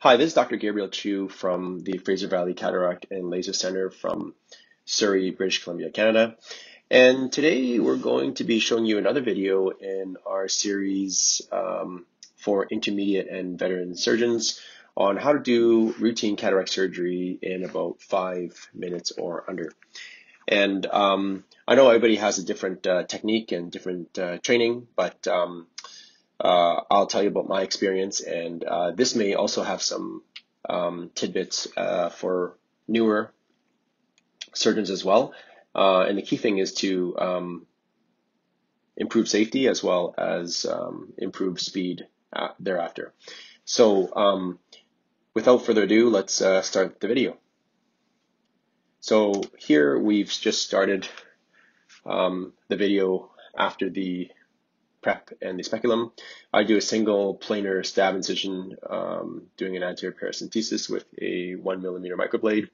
Hi, this is Dr. Gabriel Chu from the Fraser Valley Cataract and Laser Center from Surrey, British Columbia, Canada. And today we're going to be showing you another video in our series um, for intermediate and veteran surgeons on how to do routine cataract surgery in about five minutes or under. And um, I know everybody has a different uh, technique and different uh, training, but um, uh, I'll tell you about my experience, and uh, this may also have some um, tidbits uh, for newer surgeons as well. Uh, and the key thing is to um, improve safety as well as um, improve speed uh, thereafter. So, um, without further ado, let's uh, start the video. So here we've just started um, the video after the prep and the speculum. I do a single planar stab incision, um, doing an anterior paracentesis with a one millimeter microblade.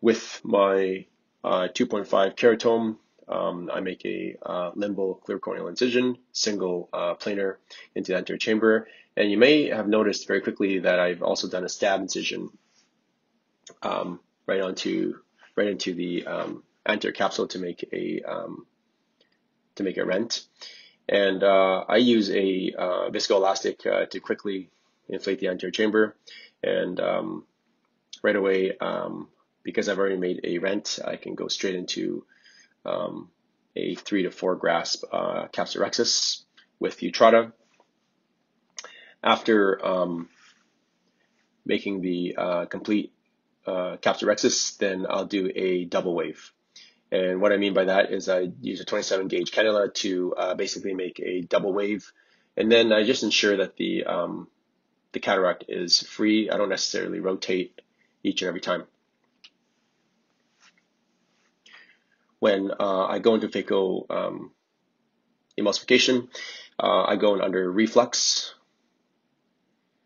With my uh, 2.5 keratome, um, I make a uh, limbal clear corneal incision, single uh, planar into the anterior chamber. And you may have noticed very quickly that I've also done a stab incision um, right onto right into the um, anterior capsule to make a um, to make a rent. And uh, I use a uh, viscoelastic uh, to quickly inflate the anterior chamber. And um, right away, um, because I've already made a rent, I can go straight into um, a three to four grasp uh, capsulorhexis with Utrata. After um, making the uh, complete uh, then I'll do a double wave. And what I mean by that is I use a 27 gauge cannula to uh, basically make a double wave. And then I just ensure that the, um, the cataract is free. I don't necessarily rotate each and every time. When uh, I go into phaco um, emulsification, uh, I go in under reflux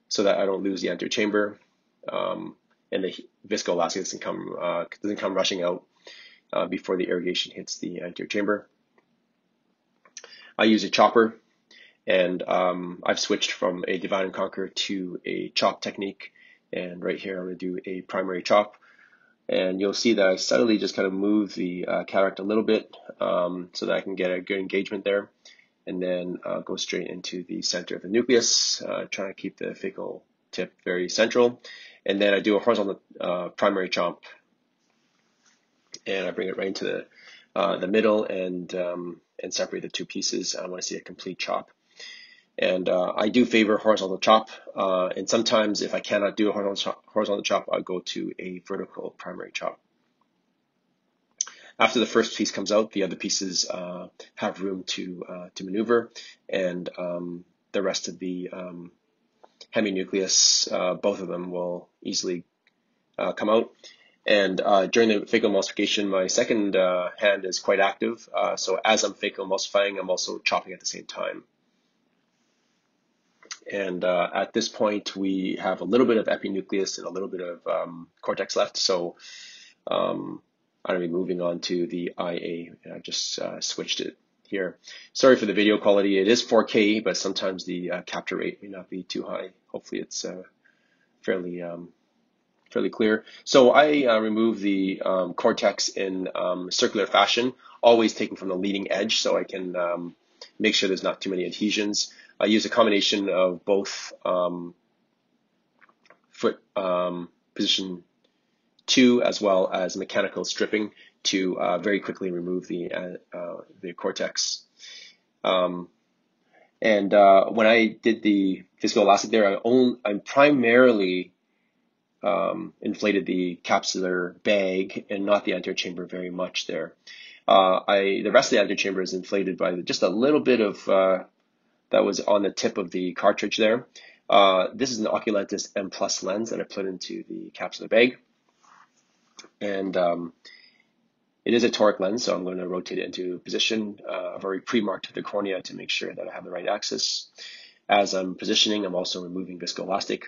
so that I don't lose the anterior chamber. Um, and the viscoelastic doesn't come, uh, doesn't come rushing out uh, before the irrigation hits the anterior chamber. I use a chopper and um, I've switched from a divide and conquer to a chop technique. And right here, I'm going to do a primary chop. And you'll see that I subtly just kind of move the uh, cataract a little bit um, so that I can get a good engagement there. And then uh, go straight into the center of the nucleus, uh, trying to keep the phaco tip very central. And then I do a horizontal uh, primary chop and I bring it right into the uh, the middle and um, and separate the two pieces. I want to see a complete chop. And uh, I do favor horizontal chop. Uh, and sometimes if I cannot do a horizontal chop, horizontal chop, I'll go to a vertical primary chop. After the first piece comes out, the other pieces uh, have room to uh, to maneuver, and um, the rest of the um, heminucleus, uh, both of them will easily come out. And uh, during the phacoemulsification, my second uh, hand is quite active. Uh, so as I'm phacoemulsifying, I'm also chopping at the same time. And uh, at this point, we have a little bit of epinucleus and a little bit of um, cortex left. So um, I'm going to be moving on to the IA. And I just uh, switched it here. Sorry for the video quality. It is 4K, but sometimes the uh, capture rate may not be too high. Hopefully it's fairly um, fairly clear. So I uh, remove the um, cortex in um, circular fashion, always taking from the leading edge so I can um, make sure there's not too many adhesions. I use a combination of both um, foot um, position two as well as mechanical stripping to uh, very quickly remove the uh, uh the cortex. Um, and uh, when I did the viscoelastic there, I, only, I'm primarily um, inflated the capsular bag and not the anterior chamber very much there. Uh, I the rest of the anterior chamber is inflated by just a little bit of uh, that was on the tip of the cartridge there. Uh, this is an Oculentis M Plus lens that I put into the capsular bag, and um, it is a toric lens, so I'm going to rotate it into position. Uh, I've already pre-marked the cornea to make sure that I have the right axis. As I'm positioning, I'm also removing viscoelastic.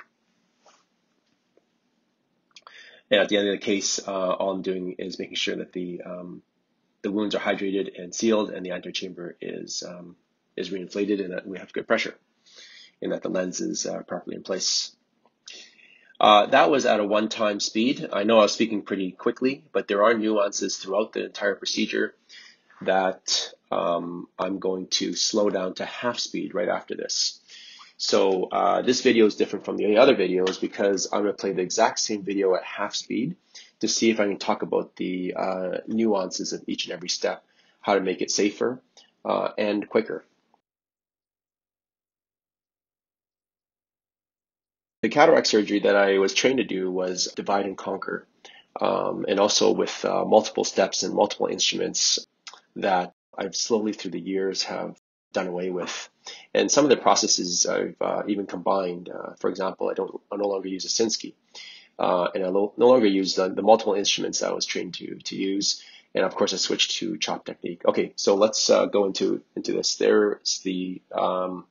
And at the end of the case, uh, all I'm doing is making sure that the um, the wounds are hydrated and sealed, and the anterior chamber is um, is reinflated, and that we have good pressure, and that the lens is uh, properly in place. Uh, that was at a one-time speed. I know I was speaking pretty quickly, but there are nuances throughout the entire procedure that um, I'm going to slow down to half speed right after this. So uh, this video is different from the other videos because I'm going to play the exact same video at half speed to see if I can talk about the uh, nuances of each and every step, how to make it safer uh, and quicker. The cataract surgery that I was trained to do was divide and conquer, um, and also with uh, multiple steps and multiple instruments that I've slowly through the years have done away with. And some of the processes I've uh, even combined. Uh, for example, I don't I no longer use a Sinskey, uh, and I no, no longer use the, the, multiple instruments I was trained to to use. And of course, I switched to chop technique. Okay, so let's uh, go into into this. There's the um,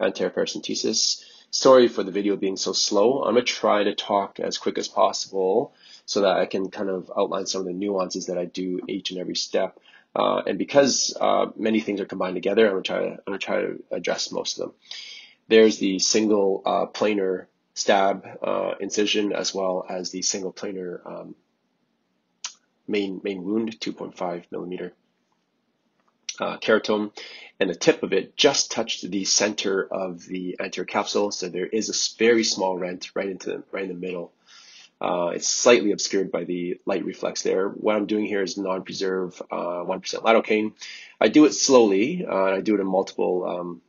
anterior paracentesis. Sorry for the video being so slow. I'm to try to talk as quick as possible so that I can kind of outline some of the nuances that I do each and every step. Uh, and because uh, many things are combined together, I'm to try to, I'm to try to address most of them. There's the single uh, planar stab uh, incision as well as the single planar um, main, main wound, 2.5 millimeter uh, keratome, and the tip of it just touched the center of the anterior capsule. So there is a very small rent right into the, right in the middle. Uh, it's slightly obscured by the light reflex there. What I'm doing here is non-preserve uh, 1% lidocaine. I do it slowly. Uh, I do it in multiple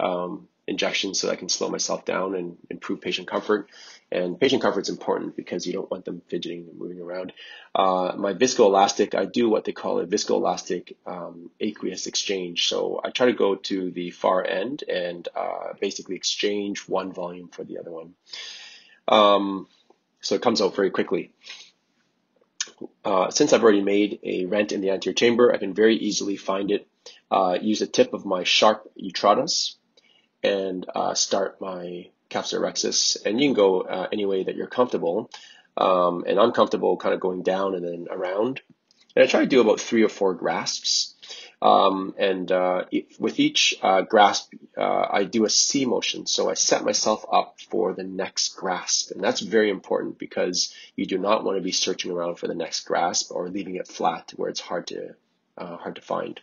um, um, injections so I can slow myself down and improve patient comfort. And patient comfort is important because you don't want them fidgeting and moving around. Uh, my viscoelastic, I do what they call a viscoelastic um, aqueous exchange. So I try to go to the far end and uh, basically exchange one volume for the other one. So it comes out very quickly. Uh, since I've already made a rent in the anterior chamber, I can very easily find it. Uh, use the tip of my sharp Utratas and uh, start my capsulorhexis. And you can go uh, any way that you're comfortable. Um, and I'm comfortable kind of going down and then around. And I try to do about three or four grasps. Um, and uh, with each uh, grasp, uh, I do a C motion. So I set myself up for the next grasp. And that's very important because you do not want to be searching around for the next grasp or leaving it flat where it's hard to, uh, hard to find.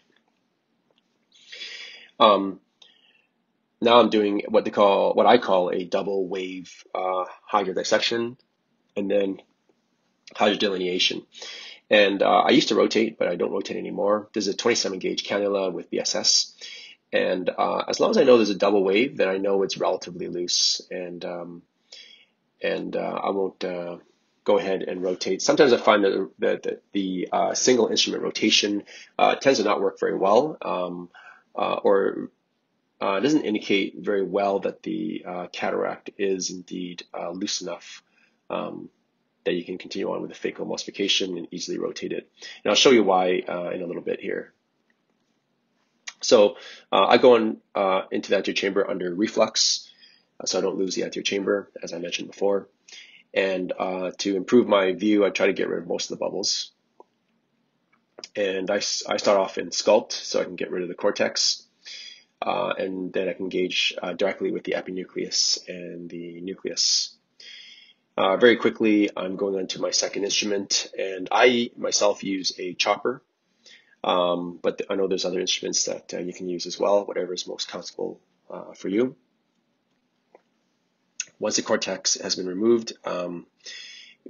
Um, now I'm doing what they call what I call a double wave uh, hydrodissection and then hydrodelineation. And uh, I used to rotate, but I don't rotate anymore. There's a 27 gauge cannula with BSS. And uh, as long as I know there's a double wave, then I know it's relatively loose. And um, and uh, I won't uh, go ahead and rotate. Sometimes I find that, the uh, single instrument rotation uh, tends to not work very well. Um, or uh, doesn't indicate very well that the cataract is indeed loose enough um, that you can continue on with the phacoemulsification and easily rotate it. And I'll show you why uh, in a little bit here. So uh, I go on uh, into the anterior chamber under reflux, so I don't lose the anterior chamber, as I mentioned before. And to improve my view, I try to get rid of most of the bubbles. And I, I start off in sculpt, so I can get rid of the cortex uh, and then I can engage uh, directly with the epinucleus and the nucleus. Uh, very quickly, I'm going on to my second instrument, and I myself use a chopper, um, but I know there's other instruments that uh, you can use as well, whatever is most comfortable uh, for you. Once the cortex has been removed, um,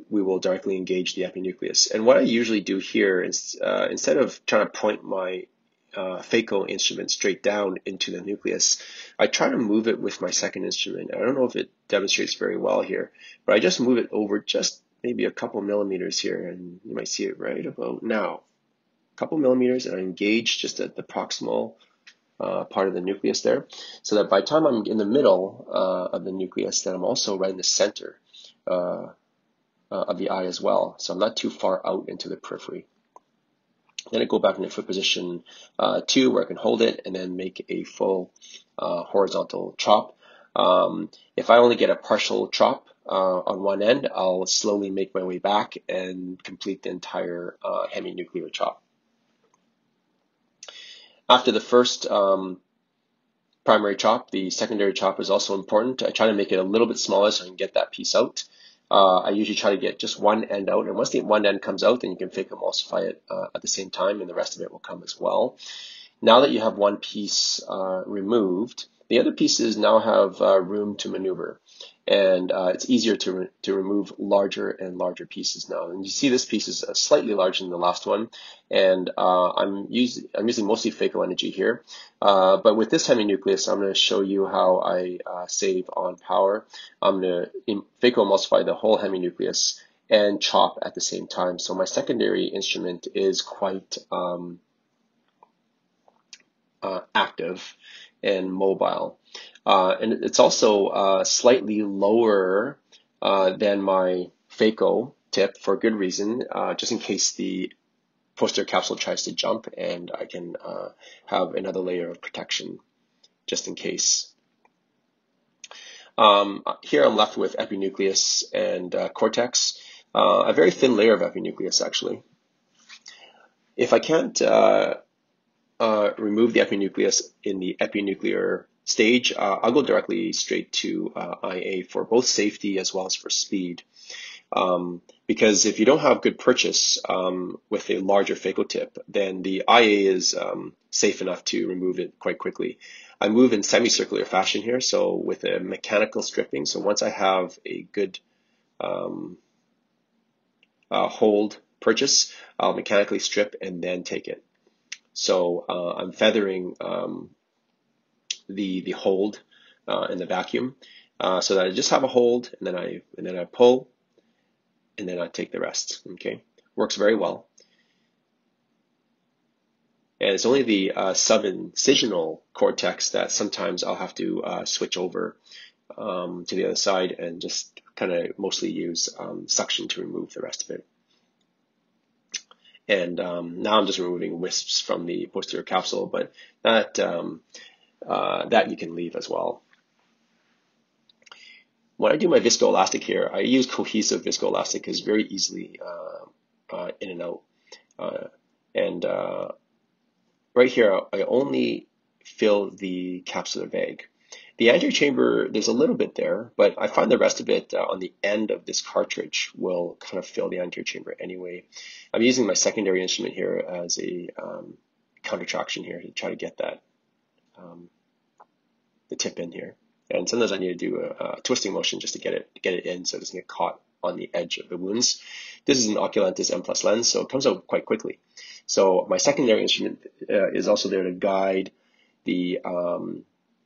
we will directly engage the epinucleus. And what I usually do here is uh, instead of trying to point my uh, instrument straight down into the nucleus. I try to move it with my second instrument. I don't know if it demonstrates very well here, but I just move it over just maybe a couple millimeters here, and you might see it right about now. A couple millimeters, and I engage just at the proximal uh, part of the nucleus there, so that by the time I'm in the middle uh, of the nucleus, then I'm also right in the center uh, uh, of the eye as well. So I'm not too far out into the periphery. Then I go back into foot position uh, two where I can hold it and then make a full uh, horizontal chop. Um, if I only get a partial chop uh, on one end, I'll slowly make my way back and complete the entire uh, heminuclear chop. After the first um, primary chop, the secondary chop is also important. I try to make it a little bit smaller so I can get that piece out. Uh, I usually try to get just one end out, and once the one end comes out, then you can phaco emulsify it uh, at the same time, and the rest of it will come as well. Now that you have one piece uh, removed, the other pieces now have uh, room to maneuver and uh, it's easier to, re to remove larger and larger pieces now. And you see this piece is uh, slightly larger than the last one, and uh, I'm, using I'm using mostly phaco energy here. Uh, but with this heminucleus, I'm going to show you how I uh, save on power. I'm going to phaco emulsify the whole heminucleus and chop at the same time. So my secondary instrument is quite um, uh, active and mobile. Uh, and it's also uh, slightly lower uh, than my phaco tip for good reason, uh, just in case the posterior capsule tries to jump and I can uh, have another layer of protection just in case. Um, here I'm left with epinucleus and uh, cortex, a very thin layer of epinucleus actually. If I can't uh, remove the epinucleus in the epinuclear stage, uh, I'll go directly straight to uh, IA for both safety as well as for speed. Um, because if you don't have good purchase um, with a larger phaco tip, then the IA is um, safe enough to remove it quite quickly. I move in semicircular fashion here, so with a mechanical stripping. So once I have a good um, uh, hold purchase, I'll mechanically strip and then take it. So uh, I'm feathering um, the the hold uh, in the vacuum uh, so that I just have a hold and then I and then I pull and then I take the rest. Okay, works very well. And it's only the uh, subincisional cortex that sometimes I'll have to uh, switch over um, to the other side and just kind of mostly use um, suction to remove the rest of it. And um, now I'm just removing wisps from the posterior capsule, but that, um, uh, that you can leave as well. When I do my viscoelastic here, I use cohesive viscoelastic because very easily uh, uh, in and out. Uh, and uh, right here, I only fill the capsular bag. The anterior chamber, there's a little bit there, but I find the rest of it uh, on the end of this cartridge will kind of fill the anterior chamber anyway. I'm using my secondary instrument here as a um, countertraction here to try to get that um, the tip in here. And sometimes I need to do a, a, twisting motion just to get it get it in so it doesn't get caught on the edge of the wounds. This is an Oculentis M plus lens, so it comes out quite quickly. So my secondary instrument uh, is also there to guide the um,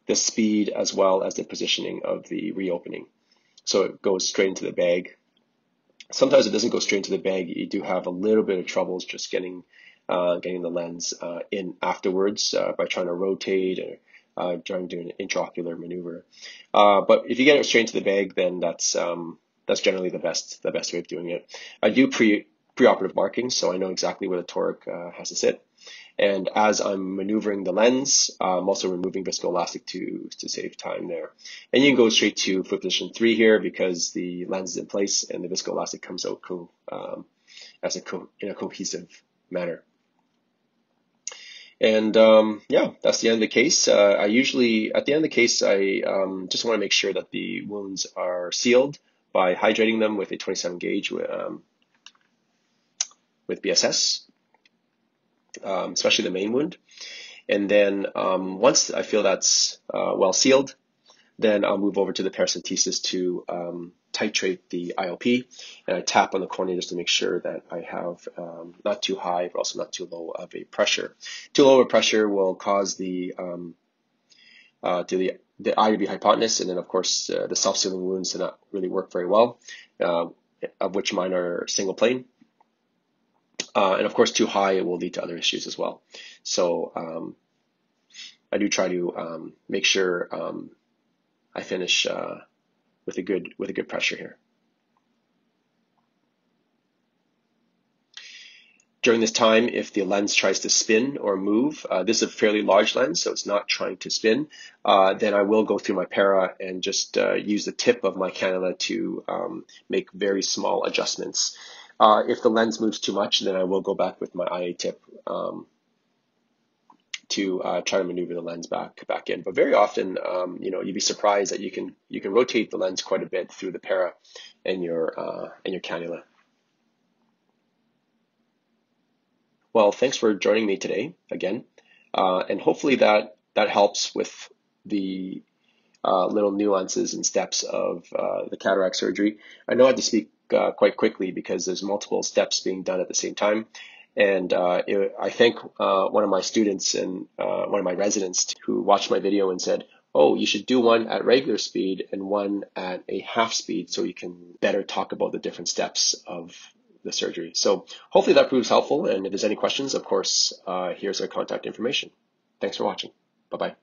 the speed as well as the positioning of the reopening. So it goes straight into the bag. Sometimes it doesn't go straight into the bag. You do have a little bit of troubles just getting uh, getting the lens uh, in afterwards uh, by trying to rotate or uh, trying to do an intraocular maneuver. Uh, but if you get it straight into the bag, then that's um, that's generally the best the best way of doing it. I do pre preoperative marking, so I know exactly where the toric uh, has to sit. And as I'm maneuvering the lens, I'm also removing viscoelastic to, to save time there. And you can go straight to foot position three here because the lens is in place and the viscoelastic comes out co, um, as a co, in a cohesive manner. And um, yeah, that's the end of the case. Uh, I usually, at the end of the case, I um, just want to make sure that the wounds are sealed by hydrating them with a 27 gauge um, with BSS um, especially the main wound. And then um, once I feel that's uh, well sealed, then I'll move over to the paracentesis to um, titrate the IOP, and I tap on the cornea just to make sure that I have um, not too high, but also not too low of a pressure. Too low of a pressure will cause the um, uh, to the the eye to be hypotonous, and then of course uh, the self-sealing wounds do not really work very well, uh, of which mine are single plane. Uh, and of course, too high it will lead to other issues as well. So um, I do try to um, make sure um, I finish uh, with a good with a good pressure here. During this time, if the lens tries to spin or move, uh, this is a fairly large lens, so it's not trying to spin, uh, then I will go through my para and just uh, use the tip of my cannula to um, make very small adjustments. Uh, if the lens moves too much, then I will go back with my IA tip um, to uh, try to maneuver the lens back back in. But very often, um, you know, you'd be surprised that you can you can rotate the lens quite a bit through the para and your uh, and your cannula. Well, thanks for joining me today again, uh, and hopefully that that helps with the uh, little nuances and steps of uh, the cataract surgery. I know I had to speak uh, quite quickly because there's multiple steps being done at the same time. And uh, it, I thank uh, one of my students and uh, one of my residents who watched my video and said, oh, you should do one at regular speed and one at a half speed so you can better talk about the different steps of the surgery. So hopefully that proves helpful. And if there's any questions, of course, uh, here's our contact information. Thanks for watching. Bye-bye.